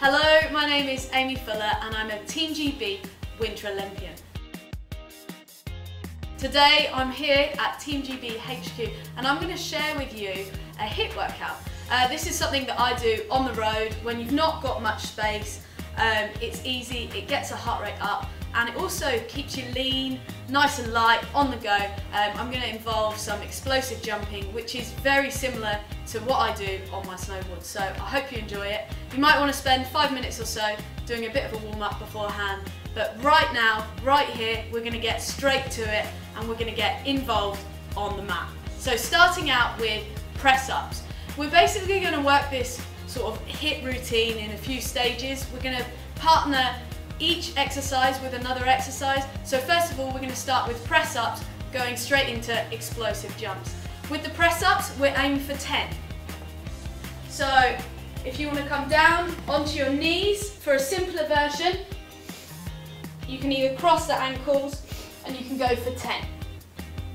Hello, my name is Aimee Fuller and I'm a Team GB Winter Olympian. Today I'm here at Team GB HQ and I'm going to share with you a HIIT workout. Uh, this is something that I do on the road when you've not got much space. Um, it's easy, it gets a heart rate up and it also keeps you lean, nice and light, on the go. Um, I'm going to involve some explosive jumping, which is very similar to what I do on my snowboard. So I hope you enjoy it. You might want to spend five minutes or so doing a bit of a warm up beforehand, but right now, right here, we're going to get straight to it and we're going to get involved on the mat. So starting out with press ups. We're basically going to work this sort of HIIT routine in a few stages. We're going to partner each exercise with another exercise. So first of all, we're going to start with press ups, going straight into explosive jumps. With the press ups, we're aiming for 10. So if you want to come down onto your knees for a simpler version, you can either cross the ankles and you can go for 10.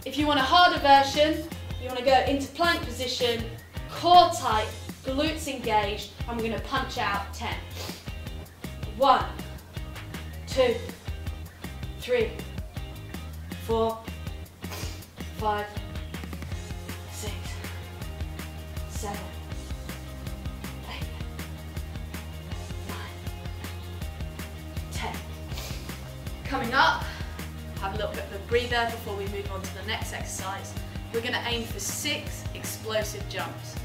If you want a harder version, you want to go into plank position, core tight, glutes engaged, and we're going to punch out 10. One, two, three, four, five, six, seven, eight, nine, ten. Coming up, have a little bit of a breather before we move on to the next exercise. We're going to aim for six explosive jumps.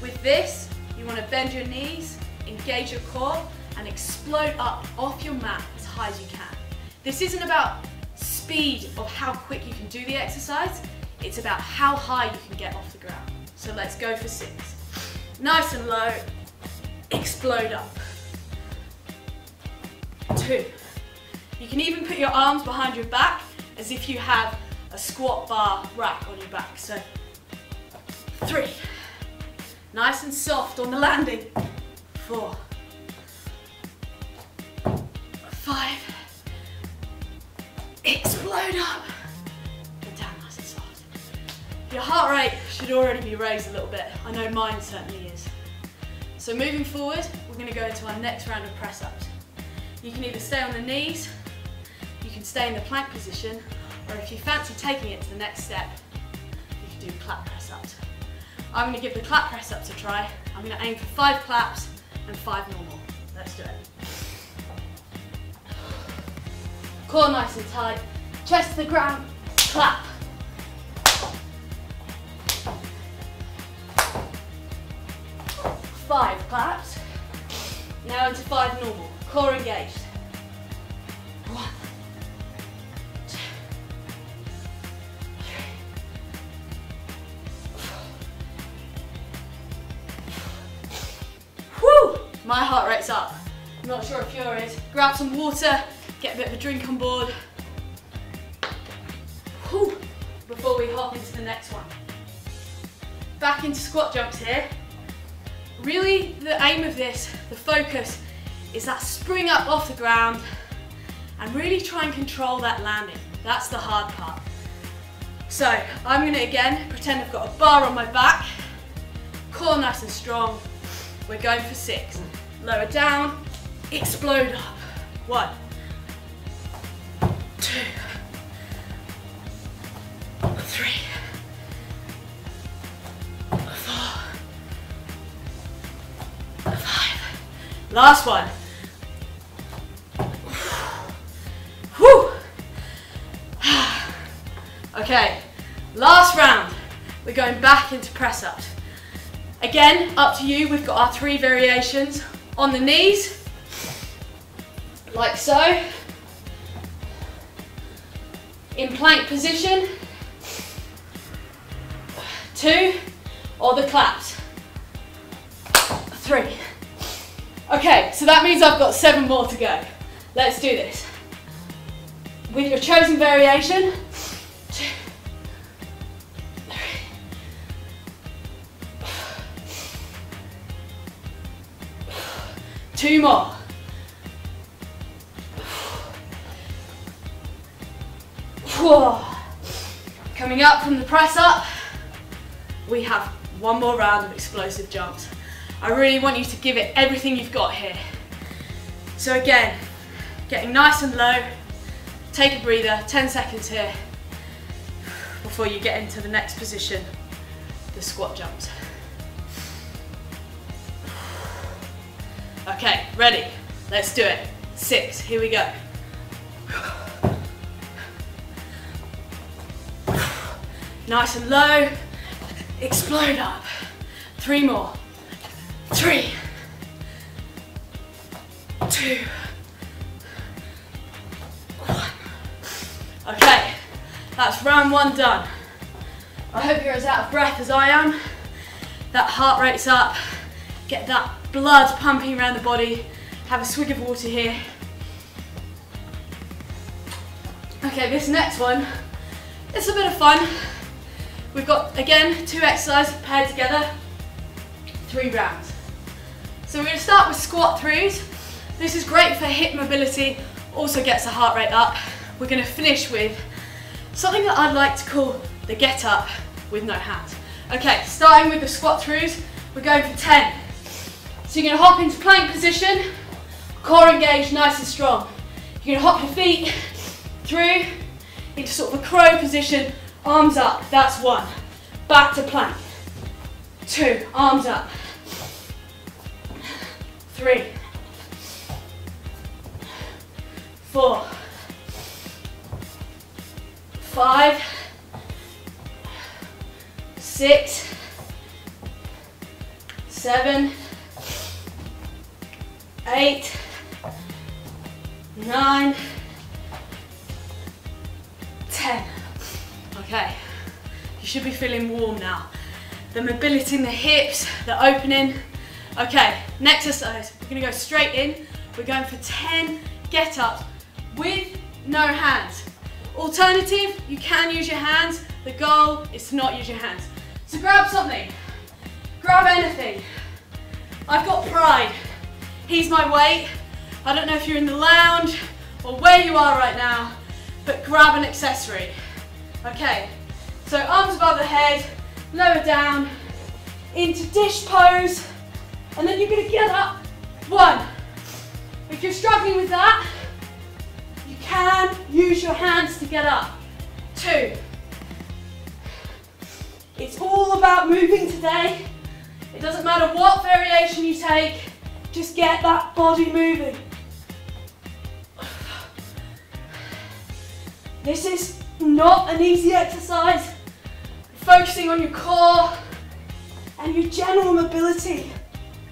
With this, you want to bend your knees, engage your core, and explode up off your mat high as you can. This isn't about speed of how quick you can do the exercise, it's about how high you can get off the ground. So let's go for six. Nice and low, explode up. Two. You can even put your arms behind your back as if you have a squat bar rack on your back. So three. Nice and soft on the landing. Four. Five. Explode up. Down nice and soft. Your heart rate should already be raised a little bit. I know mine certainly is. So moving forward, we're going to go into our next round of press ups. You can either stay on the knees, you can stay in the plank position, or if you fancy taking it to the next step, you can do clap press ups. I'm going to give the clap press ups a try. I'm going to aim for five claps and five normal. Let's do it. Core nice and tight, chest to the ground, clap. Five claps. Now into five normal, core engaged. One, two, three! My heart rate's up. I'm not sure if yours. Grab some water, get a bit of a drink on board. Whew! Before we hop into the next one. Back into squat jumps here. Really, the aim of this, the focus, is that spring up off the ground and really try and control that landing. That's the hard part. So, I'm gonna again pretend I've got a bar on my back, core nice and strong. We're going for six. Lower down, explode up. One, two, three, four, five. Last one. Whew. Okay, last round. We're going back into press ups. Again, up to you. We've got our three variations. On the knees, like so. In plank position. Two, or the claps. Three. Okay, so that means I've got seven more to go. Let's do this. With your chosen variation, two, three, two more. Coming up from the press up, we have one more round of explosive jumps. I really want you to give it everything you've got here. So again, getting nice and low, take a breather, 10 seconds here before you get into the next position, the squat jumps. Okay, ready, let's do it. Six, here we go. Nice and low, explode up. Three more. Three, two, one. Okay, that's round one done. I hope you're as out of breath as I am. That heart rate's up. Get that blood pumping around the body. Have a swig of water here. Okay, this next one, it's a bit of fun. We've got, again, two exercises paired together, three rounds. So we're gonna start with squat throughs. This is great for hip mobility, also gets the heart rate up. We're gonna finish with something that I'd like to call the get up with no hands. Okay, starting with the squat throughs, we're going for 10. So you're gonna hop into plank position, core engaged, nice and strong. You're gonna hop your feet through into sort of a crow position, arms up, that's one. Back to plank. Two, arms up. Three. Four. Five. Six. Seven eight, nine, Okay, you should be feeling warm now. The mobility in the hips, the opening. Okay, next exercise, we're gonna go straight in. We're going for 10 get ups with no hands. Alternative, you can use your hands. The goal is to not use your hands. So grab something, grab anything. I've got Pride. He's my weight. I don't know if you're in the lounge or where you are right now, but grab an accessory. Okay, so arms above the head, lower down, into dish pose, and then you're gonna get up. One. If you're struggling with that, you can use your hands to get up. Two. It's all about moving today. It doesn't matter what variation you take, just get that body moving. This is not an easy exercise. Focusing on your core and your general mobility.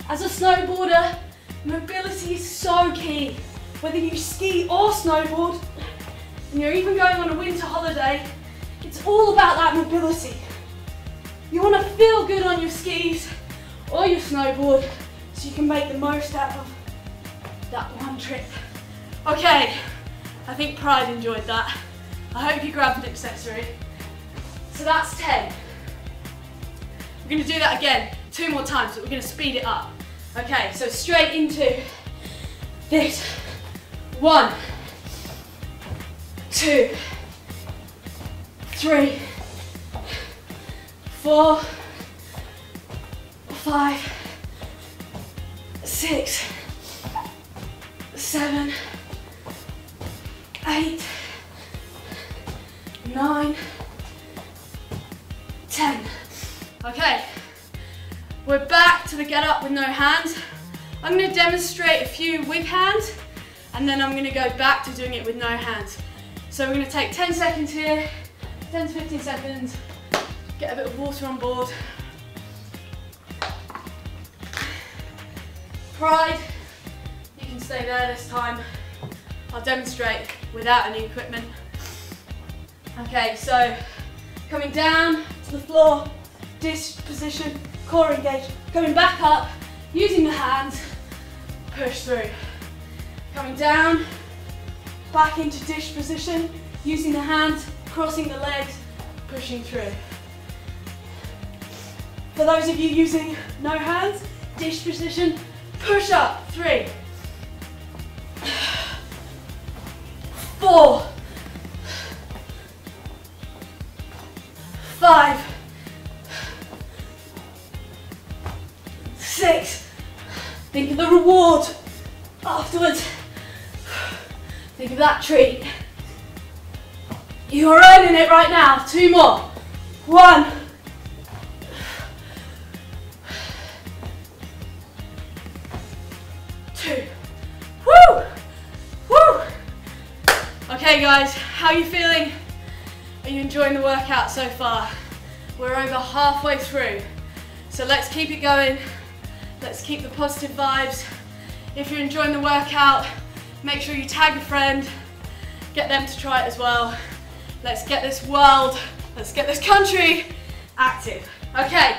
As a snowboarder, mobility is so key. Whether you ski or snowboard, and you're even going on a winter holiday, it's all about that mobility. You want to feel good on your skis or your snowboard, so you can make the most out of that one trip. Okay, I think Pride enjoyed that. I hope you grabbed an accessory. So that's 10. We're gonna do that again, two more times, but we're gonna speed it up. Okay, so straight into this. One, two, three, four, five, six, seven, eight, nine, ten. Okay, we're back to the get up with no hands. I'm going to demonstrate a few with hands and then I'm going to go back to doing it with no hands. So we're going to take 10 seconds here, 10 to 15 seconds, get a bit of water on board. Pride, you can stay there this time. I'll demonstrate without any equipment. Okay, so coming down to the floor, dish position, core engaged, coming back up, using the hands, push through. Coming down, back into dish position, using the hands, crossing the legs, pushing through. For those of you using no hands, dish position, Push up. Three. That treat. You're earning it right now. Two more. One. Two. Woo! Woo! Okay guys, how are you feeling? Are you enjoying the workout so far? We're over halfway through. So let's keep it going. Let's keep the positive vibes. If you're enjoying the workout, make sure you tag a friend, get them to try it as well. Let's get this world, let's get this country active. Okay,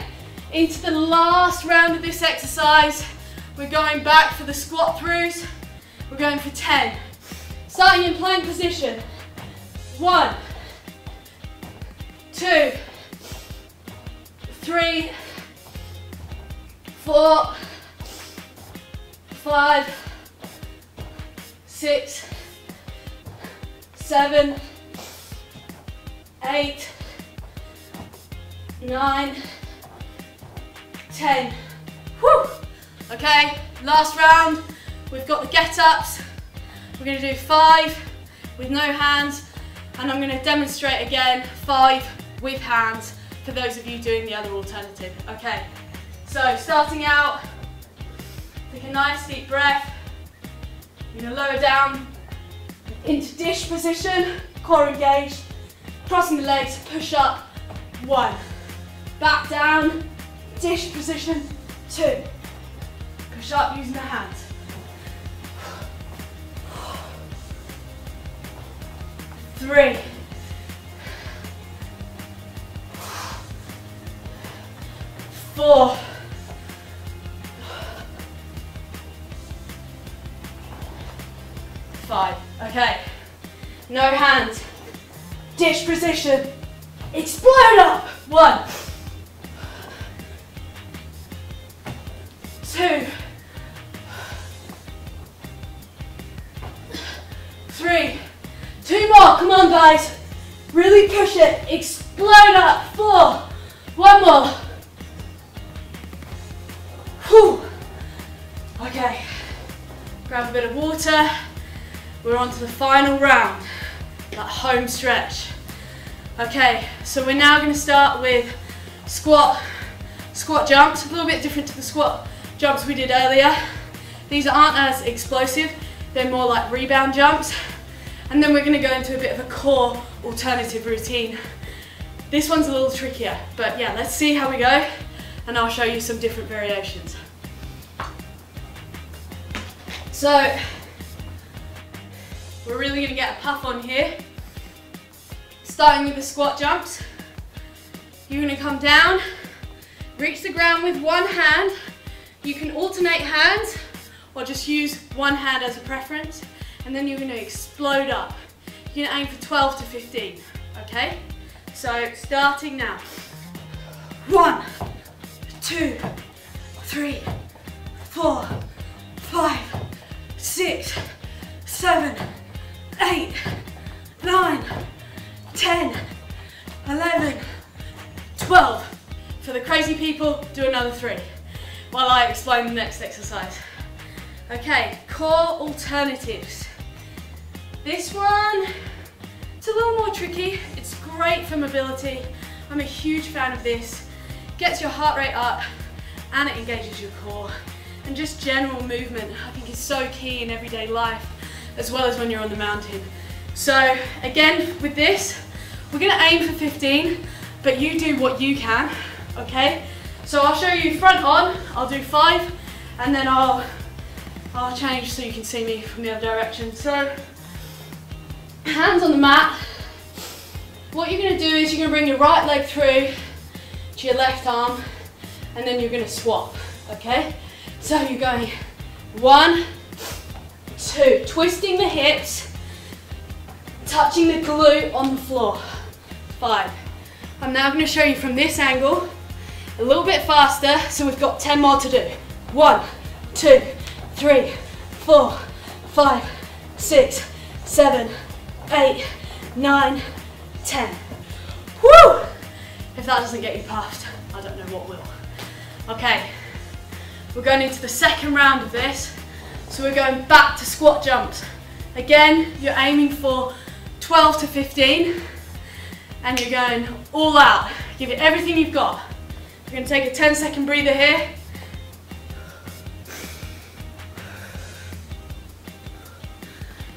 into the last round of this exercise. We're going back for the squat throughs. We're going for 10. Starting in plank position. One, two, three, four, five, six, seven, eight, nine, ten. Whew. Okay, last round. We've got the get-ups. We're gonna do five with no hands, and I'm gonna demonstrate again five with hands for those of you doing the other alternative. Okay, so starting out, take a nice deep breath. You're gonna lower down into dish position, core engaged, crossing the legs, push up, one. Back down, dish position, two. Push up using the hands. Three. Four. Five. Okay. No hands. Dish position. Explode up. One. Two. Three. Two more. Come on, guys. Really push it. Explode up. Four. One more. Whew. Okay. Grab a bit of water. We're on to the final round, that home stretch. Okay, so we're now going to start with squat, squat jumps, a little bit different to the squat jumps we did earlier. These aren't as explosive, they're more like rebound jumps. And then we're going to go into a bit of a core alternative routine. This one's a little trickier, but yeah, let's see how we go and I'll show you some different variations. So, we're really going to get a puff on here. Starting with the squat jumps. You're to come down, reach the ground with one hand. You can alternate hands or just use one hand as a preference. And then you're going to explode up. You're to aim for 12 to 15, okay? So starting now. One, two, three, four, five, six, seven, eight, nine, 10, 11, 12. For the crazy people, do another three while I explain the next exercise. Okay, core alternatives. This one, it's a little more tricky. It's great for mobility. I'm a huge fan of this. Gets your heart rate up and it engages your core. And just general movement, I think is so key in everyday life as well as when you're on the mountain. So again, with this, we're gonna aim for 15, but you do what you can, okay? So I'll show you front on, I'll do five, and then I'll, I'll change so you can see me from the other direction. So, hands on the mat. What you're gonna do is you're gonna bring your right leg through to your left arm, and then you're gonna swap, okay? So you're going one, two, twisting the hips, touching the glute on the floor. Five. I'm now going to show you from this angle, a little bit faster, so we've got 10 more to do. One, two, three, four, five, six, seven, eight, nine, ten. Woo! If that doesn't get you puffed, I don't know what will. Okay, we're going into the second round of this. So we're going back to squat jumps. Again, you're aiming for 12 to 15 and you're going all out. Give it everything you've got. You're gonna take a 10 second breather here.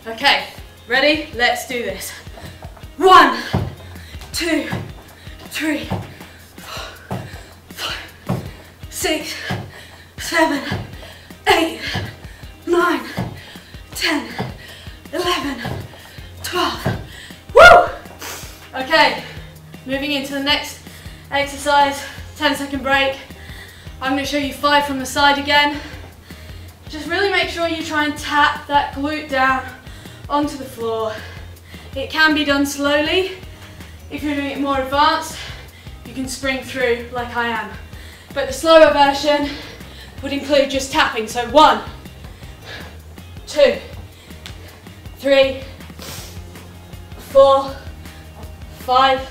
Okay, ready? Let's do this. One, two, three, four, five, six, seven, eight, nine, ten, eleven, twelve. Woo! Okay, moving into the next exercise, 10 second break. I'm gonna show you five from the side again. Just really make sure you try and tap that glute down onto the floor. It can be done slowly. If you're doing it more advanced, you can spring through like I am. But the slower version would include just tapping. So one, two, three, four, five.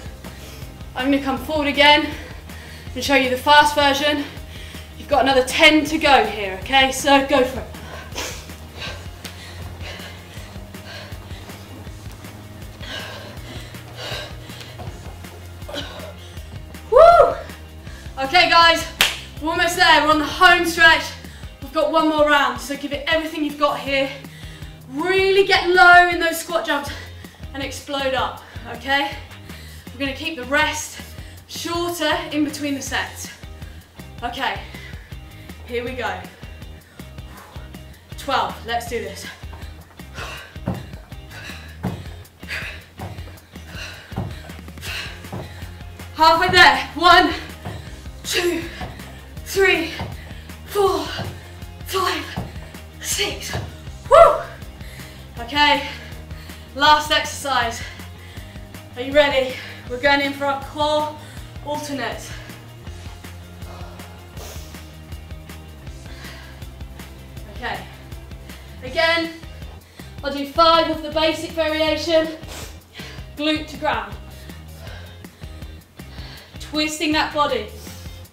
I'm gonna come forward again and show you the fast version. You've got another 10 to go here, okay? So go for it. Woo! Okay guys, we're almost there. We're on the home stretch. We've got one more round, so give it everything you've got here. Really get low in those squat jumps and explode up, okay? We're gonna keep the rest shorter in between the sets. Okay, here we go. 12, let's do this. Halfway there. One, two, three, four, five, six. Woo! Okay, last exercise. Are you ready? We're going in for our core alternate. Okay, again, I'll do five of the basic variation, glute to ground. Twisting that body,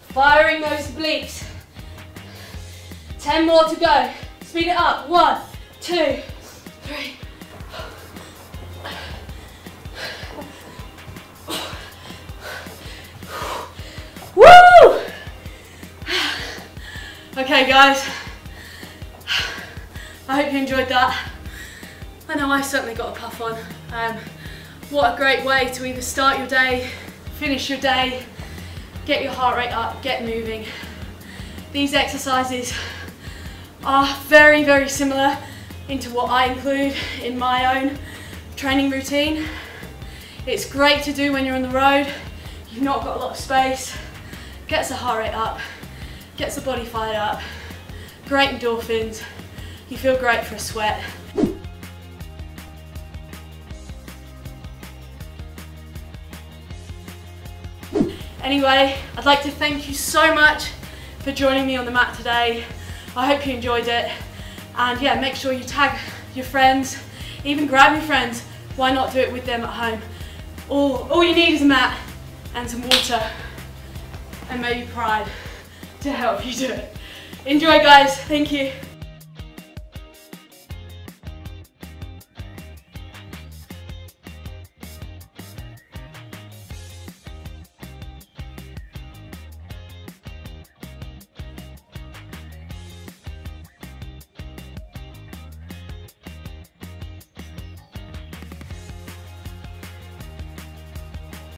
firing those obliques. 10 more to go. Speed it up. One, two, three. Woo! Okay guys, I hope you enjoyed that. I know I certainly got a puff on. Um, what a great way to either start your day, finish your day, get your heart rate up, get moving. These exercises are very, very similar into what I include in my own training routine. It's great to do when you're on the road, you've not got a lot of space, gets the heart rate up, gets the body fired up, great endorphins, you feel great for a sweat. Anyway, I'd like to thank you so much for joining me on the mat today. I hope you enjoyed it. And yeah, make sure you tag your friends, even grab your friends. Why not do it with them at home? All, all you need is a mat and some water and maybe Pride to help you do it. Enjoy guys, thank you.